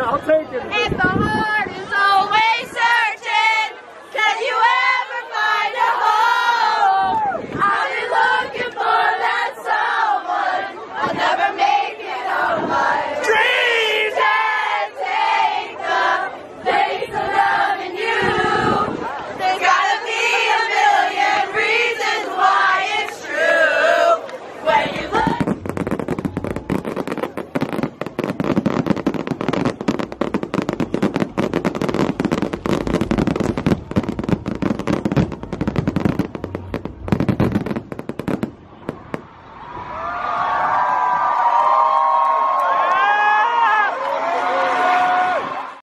I'll take it. The